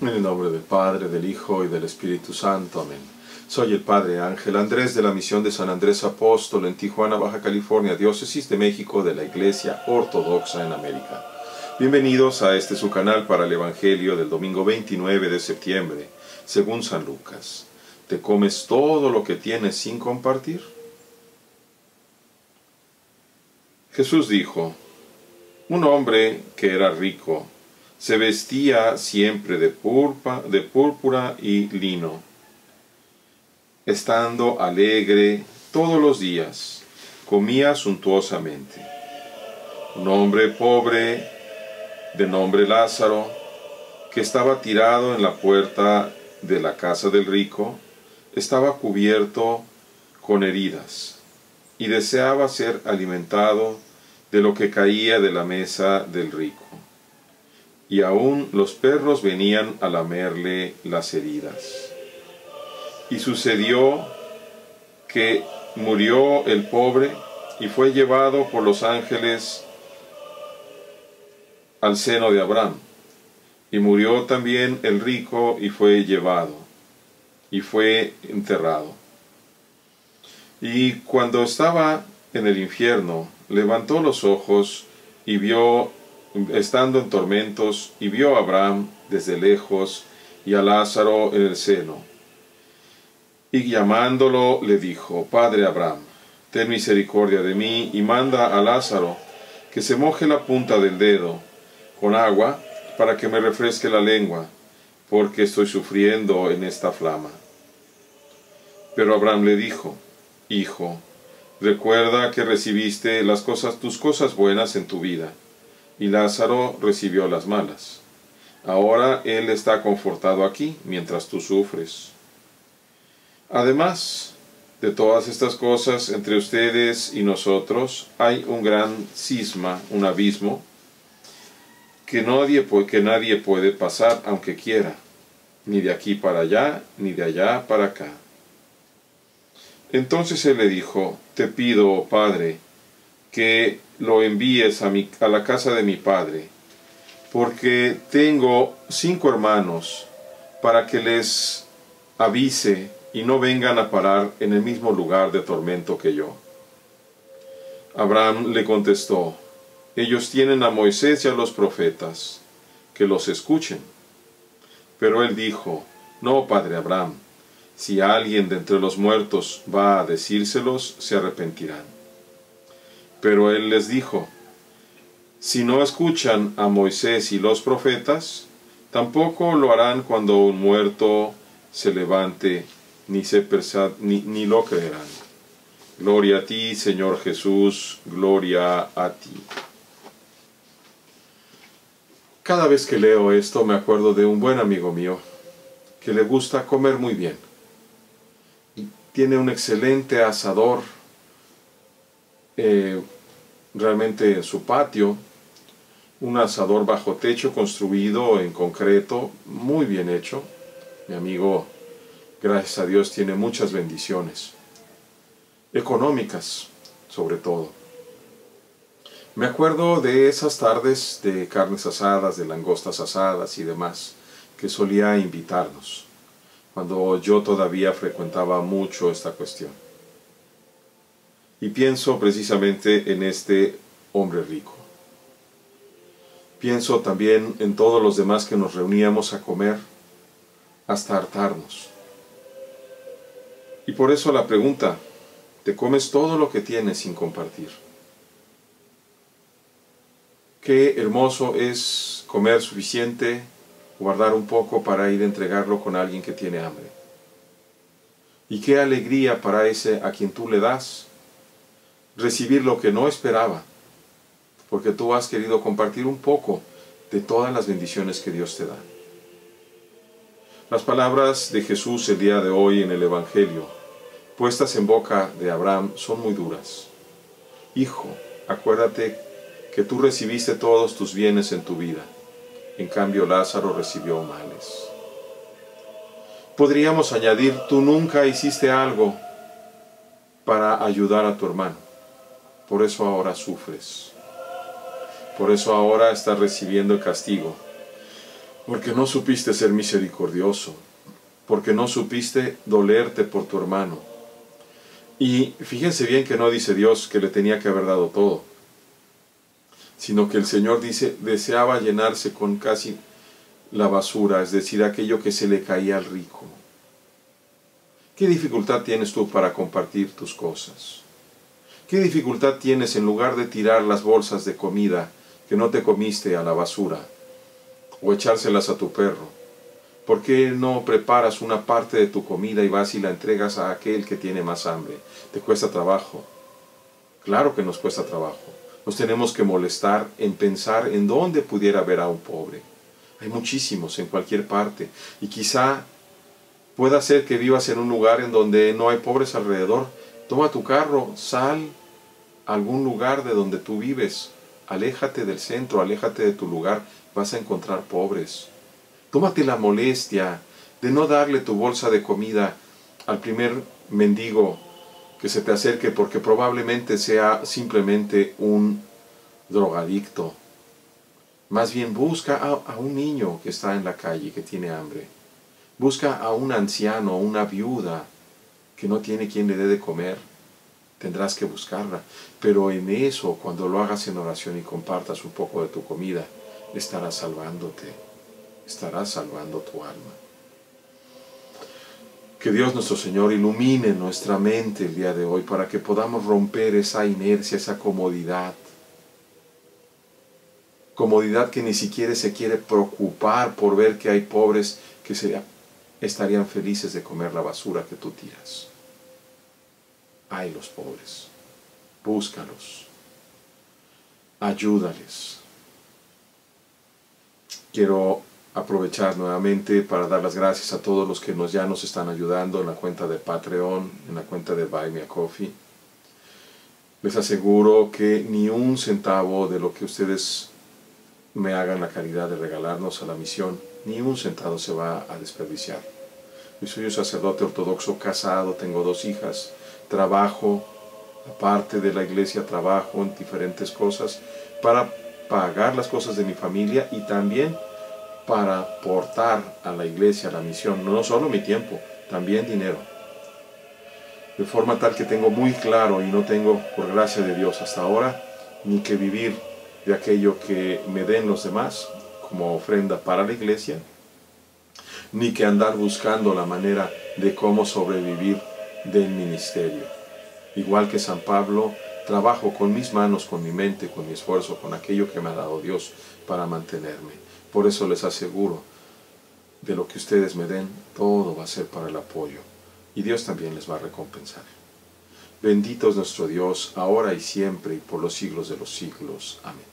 En el nombre del Padre, del Hijo y del Espíritu Santo. Amén. Soy el Padre Ángel Andrés de la misión de San Andrés Apóstol en Tijuana, Baja California, Diócesis de México de la Iglesia Ortodoxa en América. Bienvenidos a este su canal para el Evangelio del domingo 29 de septiembre, según San Lucas. ¿Te comes todo lo que tienes sin compartir? Jesús dijo, un hombre que era rico se vestía siempre de, de púrpura y lino, estando alegre todos los días, comía suntuosamente. Un hombre pobre, de nombre Lázaro, que estaba tirado en la puerta de la casa del rico, estaba cubierto con heridas y deseaba ser alimentado de lo que caía de la mesa del rico y aún los perros venían a lamerle las heridas. Y sucedió que murió el pobre y fue llevado por los ángeles al seno de Abraham. Y murió también el rico y fue llevado y fue enterrado. Y cuando estaba en el infierno, levantó los ojos y vio estando en tormentos, y vio a Abraham desde lejos y a Lázaro en el seno. Y llamándolo le dijo, Padre Abraham, ten misericordia de mí y manda a Lázaro que se moje la punta del dedo con agua para que me refresque la lengua, porque estoy sufriendo en esta flama. Pero Abraham le dijo, Hijo, recuerda que recibiste las cosas, tus cosas buenas en tu vida y Lázaro recibió las malas. Ahora él está confortado aquí mientras tú sufres. Además de todas estas cosas, entre ustedes y nosotros hay un gran cisma, un abismo, que nadie, que nadie puede pasar aunque quiera, ni de aquí para allá, ni de allá para acá. Entonces él le dijo, Te pido, Padre, que lo envíes a, mi, a la casa de mi padre, porque tengo cinco hermanos, para que les avise y no vengan a parar en el mismo lugar de tormento que yo. Abraham le contestó, ellos tienen a Moisés y a los profetas, que los escuchen. Pero él dijo, no, padre Abraham, si alguien de entre los muertos va a decírselos, se arrepentirán. Pero él les dijo, si no escuchan a Moisés y los profetas, tampoco lo harán cuando un muerto se levante, ni, se ni, ni lo creerán. Gloria a ti, Señor Jesús, gloria a ti. Cada vez que leo esto me acuerdo de un buen amigo mío que le gusta comer muy bien. Tiene un excelente asador eh, realmente en su patio, un asador bajo techo construido en concreto, muy bien hecho. Mi amigo, gracias a Dios, tiene muchas bendiciones, económicas sobre todo. Me acuerdo de esas tardes de carnes asadas, de langostas asadas y demás, que solía invitarnos, cuando yo todavía frecuentaba mucho esta cuestión. Y pienso precisamente en este hombre rico. Pienso también en todos los demás que nos reuníamos a comer hasta hartarnos. Y por eso la pregunta, ¿te comes todo lo que tienes sin compartir? Qué hermoso es comer suficiente, guardar un poco para ir a entregarlo con alguien que tiene hambre. Y qué alegría para ese a quien tú le das recibir lo que no esperaba, porque tú has querido compartir un poco de todas las bendiciones que Dios te da. Las palabras de Jesús el día de hoy en el Evangelio, puestas en boca de Abraham, son muy duras. Hijo, acuérdate que tú recibiste todos tus bienes en tu vida, en cambio Lázaro recibió males. Podríamos añadir, tú nunca hiciste algo para ayudar a tu hermano por eso ahora sufres. Por eso ahora estás recibiendo el castigo. porque no supiste ser misericordioso, porque no supiste dolerte por tu hermano. Y fíjense bien que no dice Dios que le tenía que haber dado todo, sino que el Señor dice, deseaba llenarse con casi la basura, es decir, aquello que se le caía al rico. ¿Qué dificultad tienes tú para compartir tus cosas? ¿Qué dificultad tienes en lugar de tirar las bolsas de comida que no te comiste a la basura o echárselas a tu perro? ¿Por qué no preparas una parte de tu comida y vas y la entregas a aquel que tiene más hambre? ¿Te cuesta trabajo? Claro que nos cuesta trabajo. Nos tenemos que molestar en pensar en dónde pudiera haber a un pobre. Hay muchísimos en cualquier parte. Y quizá pueda ser que vivas en un lugar en donde no hay pobres alrededor. Toma tu carro, sal a algún lugar de donde tú vives. Aléjate del centro, aléjate de tu lugar. Vas a encontrar pobres. Tómate la molestia de no darle tu bolsa de comida al primer mendigo que se te acerque porque probablemente sea simplemente un drogadicto. Más bien busca a, un niño que está en la calle, que tiene hambre. Busca a un anciano, una viuda que no tiene quien le dé de comer. Tendrás que buscarla. Pero en eso, cuando lo hagas en oración y compartas un poco de tu comida, estarás salvándote estarás salvando tu alma. Que Dios nuestro Señor ilumine nuestra mente el día de hoy para que podamos romper esa inercia, esa comodidad. Comodidad que ni siquiera se quiere preocupar por ver que hay pobres que estarían felices de comer la basura que tú tiras. Hay los pobres. Búscalos. Ayúdales. Quiero aprovechar nuevamente para dar las gracias a todos los que nos, ya nos están ayudando en la cuenta de Patreon, en la cuenta de Buy Me a Coffee. Les aseguro que ni un centavo de lo que ustedes me hagan la caridad de regalarnos a la misión, ni un centavo se va a desperdiciar. Yo soy un sacerdote ortodoxo casado, tengo dos hijas, trabajo, aparte de la iglesia, trabajo en diferentes cosas para pagar las cosas de mi familia y también para aportar a la iglesia, a la misión, no solo mi tiempo, también dinero. De forma tal que tengo muy claro y no tengo, por gracia de Dios hasta ahora, ni que vivir de aquello que me den los demás como ofrenda para la iglesia, ni que andar buscando la manera de cómo sobrevivir del ministerio. Igual que San Pablo, trabajo con mis manos, con mi mente, con mi esfuerzo, con aquello que me ha dado Dios para mantenerme. Por eso les aseguro, de lo que ustedes me den, todo va a ser para el apoyo. Y Dios también les va a recompensar. Bendito es nuestro Dios, ahora y siempre y por los siglos de los siglos. Amén.